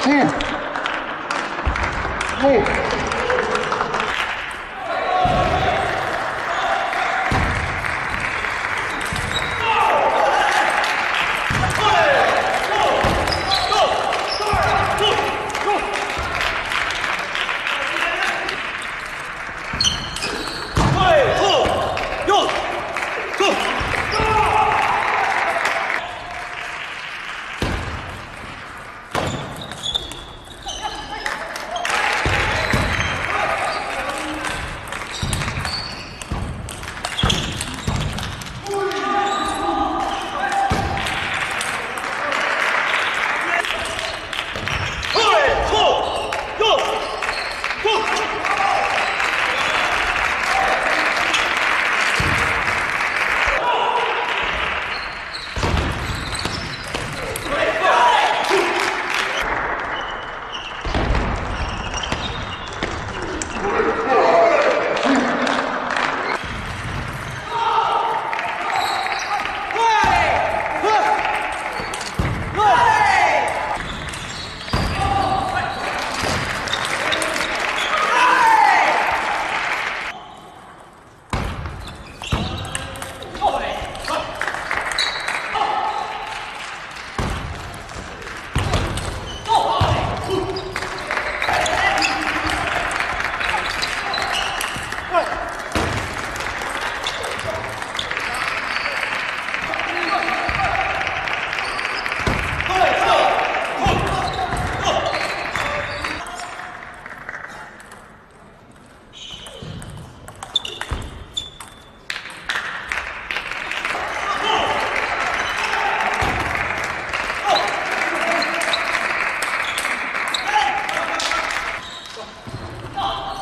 嘿，嘿，告诉。